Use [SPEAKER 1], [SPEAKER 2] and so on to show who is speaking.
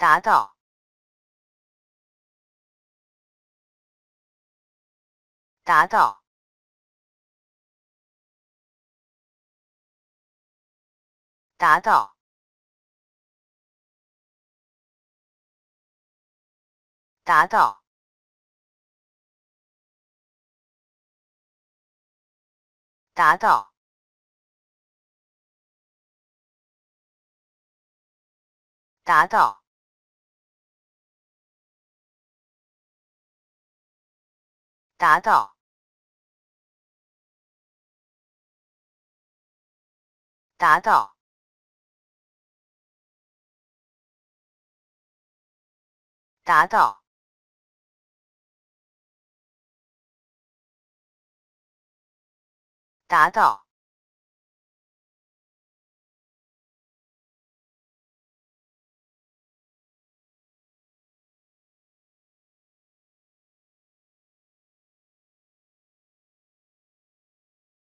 [SPEAKER 1] 达到，达到，达到，达到，达到。达到，达到，达到，达到，达到。